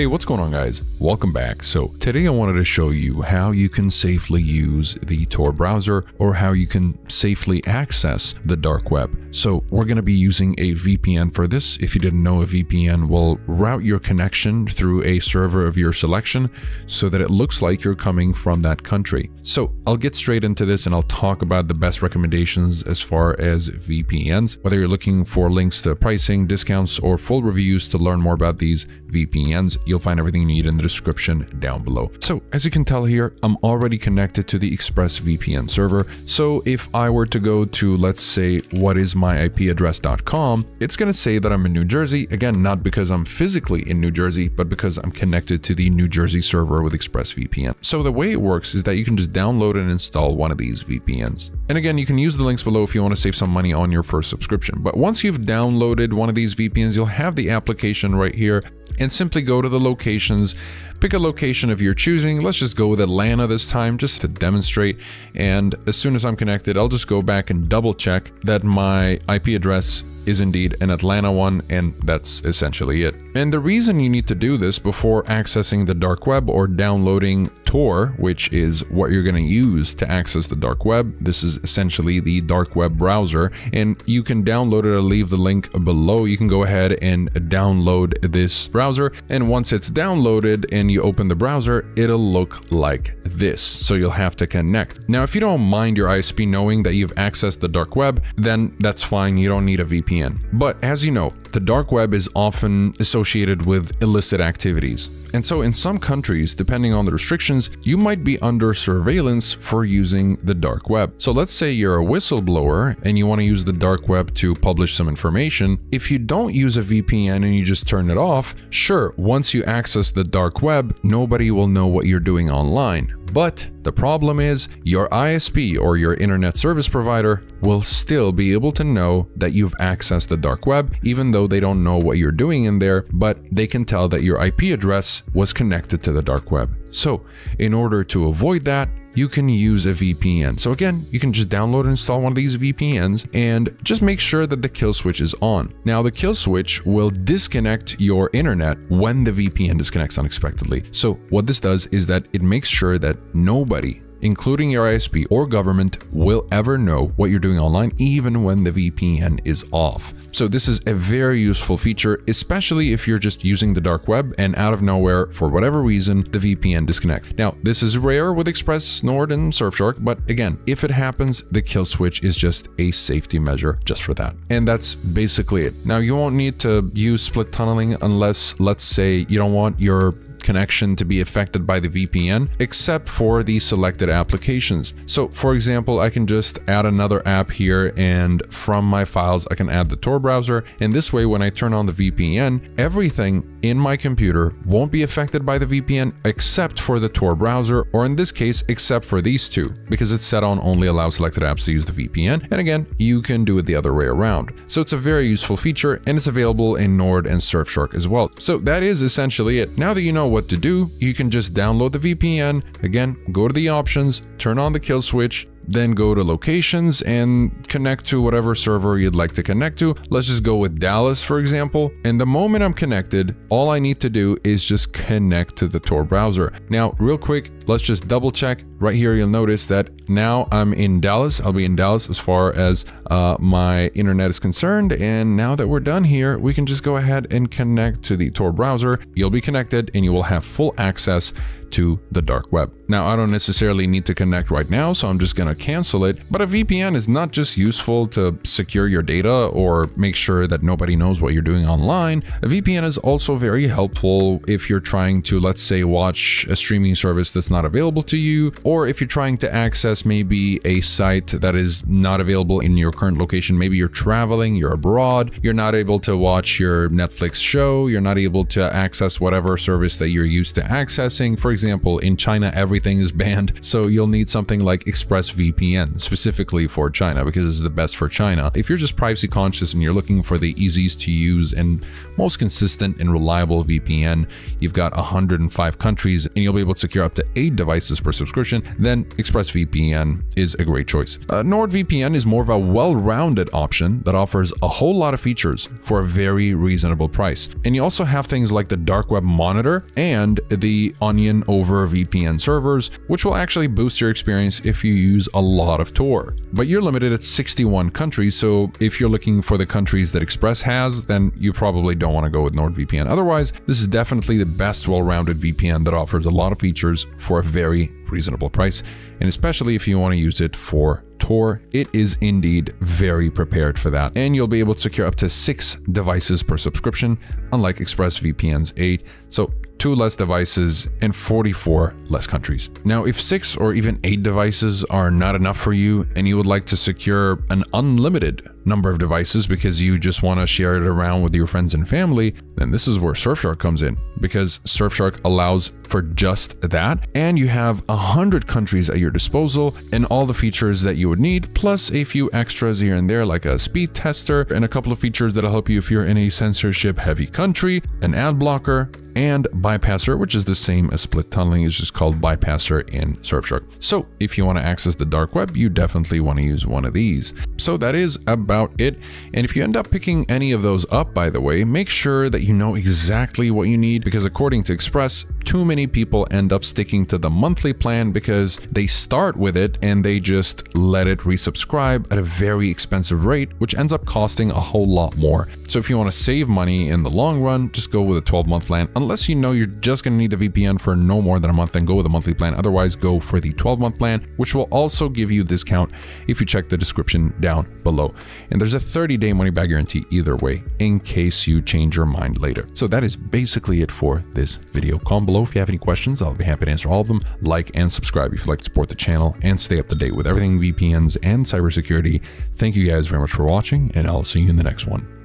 Hey, what's going on guys? Welcome back. So today I wanted to show you how you can safely use the Tor browser or how you can safely access the dark web. So we're going to be using a VPN for this. If you didn't know, a VPN will route your connection through a server of your selection so that it looks like you're coming from that country. So I'll get straight into this and I'll talk about the best recommendations as far as VPNs. Whether you're looking for links to pricing, discounts, or full reviews to learn more about these VPNs, You'll find everything you need in the description down below. So as you can tell here, I'm already connected to the ExpressVPN server. So if I were to go to, let's say, whatismyipaddress.com, it's going to say that I'm in New Jersey. Again, not because I'm physically in New Jersey, but because I'm connected to the New Jersey server with ExpressVPN. So the way it works is that you can just download and install one of these VPNs. And again, you can use the links below if you want to save some money on your first subscription. But once you've downloaded one of these VPNs, you'll have the application right here and simply go to the locations Pick a location of your choosing. Let's just go with Atlanta this time just to demonstrate. And as soon as I'm connected, I'll just go back and double check that my IP address is indeed an Atlanta one, and that's essentially it. And the reason you need to do this before accessing the dark web or downloading Tor, which is what you're going to use to access the dark web, this is essentially the dark web browser, and you can download it. I'll leave the link below. You can go ahead and download this browser, and once it's downloaded and you open the browser, it'll look like this. So you'll have to connect. Now, if you don't mind your ISP knowing that you've accessed the dark web, then that's fine. You don't need a VPN. But as you know, the dark web is often associated with illicit activities. And so in some countries, depending on the restrictions, you might be under surveillance for using the dark web. So let's say you're a whistleblower and you want to use the dark web to publish some information. If you don't use a VPN and you just turn it off, sure, once you access the dark web, nobody will know what you're doing online. But the problem is, your ISP or your internet service provider will still be able to know that you've accessed the dark web, even though they don't know what you're doing in there, but they can tell that your IP address was connected to the dark web. So, in order to avoid that, you can use a VPN. So again, you can just download and install one of these VPNs and just make sure that the kill switch is on. Now the kill switch will disconnect your internet when the VPN disconnects unexpectedly. So what this does is that it makes sure that nobody including your ISP or government, will ever know what you're doing online even when the VPN is off. So this is a very useful feature, especially if you're just using the dark web and out of nowhere, for whatever reason, the VPN disconnect. Now, this is rare with Express, Nord, and Surfshark, but again, if it happens, the kill switch is just a safety measure just for that. And that's basically it. Now, you won't need to use split tunneling unless, let's say, you don't want your connection to be affected by the VPN, except for the selected applications. So for example, I can just add another app here and from my files, I can add the Tor browser. And this way, when I turn on the VPN, everything in my computer won't be affected by the VPN except for the Tor browser, or in this case, except for these two, because it's set on only allow selected apps to use the VPN. And again, you can do it the other way around. So it's a very useful feature and it's available in Nord and Surfshark as well. So that is essentially it. Now that you know what to do, you can just download the VPN, again, go to the options, turn on the kill switch, then go to locations and connect to whatever server you'd like to connect to. Let's just go with Dallas, for example. And the moment I'm connected, all I need to do is just connect to the Tor browser. Now, real quick, let's just double check. Right here, you'll notice that now I'm in Dallas. I'll be in Dallas as far as uh, my internet is concerned. And now that we're done here, we can just go ahead and connect to the Tor browser. You'll be connected and you will have full access to the dark web. Now, I don't necessarily need to connect right now, so I'm just gonna cancel it. But a VPN is not just useful to secure your data or make sure that nobody knows what you're doing online. A VPN is also very helpful if you're trying to, let's say, watch a streaming service that's not available to you, or if you're trying to access maybe a site that is not available in your current location. Maybe you're traveling, you're abroad, you're not able to watch your Netflix show, you're not able to access whatever service that you're used to accessing. For example, in China, everything is banned, so you'll need something like ExpressVPN specifically for China because it's the best for China. If you're just privacy conscious and you're looking for the easiest to use and most consistent and reliable VPN, you've got 105 countries and you'll be able to secure up to eight devices per subscription, then ExpressVPN is a great choice. Uh, NordVPN is more of a well-rounded option that offers a whole lot of features for a very reasonable price. And you also have things like the dark web monitor and the Onion over VPN servers, which will actually boost your experience if you use a lot of Tor. But you're limited at 61 countries, so if you're looking for the countries that Express has, then you probably don't want to go with NordVPN. Otherwise, this is definitely the best well-rounded VPN that offers a lot of features for a very reasonable price, and especially if you want to use it for Tor, it is indeed very prepared for that. And you'll be able to secure up to six devices per subscription, unlike ExpressVPN's eight. So two less devices, and 44 less countries. Now, if six or even eight devices are not enough for you and you would like to secure an unlimited number of devices because you just want to share it around with your friends and family, then this is where Surfshark comes in because Surfshark allows for just that and you have a hundred countries at your disposal and all the features that you would need plus a few extras here and there like a speed tester and a couple of features that'll help you if you're in a censorship heavy country, an ad blocker, and Bypasser, which is the same as split tunneling, is just called Bypasser in Surfshark. So if you want to access the dark web, you definitely want to use one of these. So that is about it. And if you end up picking any of those up, by the way, make sure that you know exactly what you need because according to Express, too many people end up sticking to the monthly plan because they start with it and they just let it resubscribe at a very expensive rate, which ends up costing a whole lot more. So if you want to save money in the long run, just go with a 12 month plan. Unless you know you're just going to need the VPN for no more than a month, then go with a monthly plan. Otherwise, go for the 12 month plan, which will also give you a discount if you check the description down below. And there's a 30 day money back guarantee either way in case you change your mind later. So that is basically it for this video. Comment below if you have any questions. I'll be happy to answer all of them. Like and subscribe if you'd like to support the channel and stay up to date with everything VPNs and cybersecurity. Thank you guys very much for watching, and I'll see you in the next one.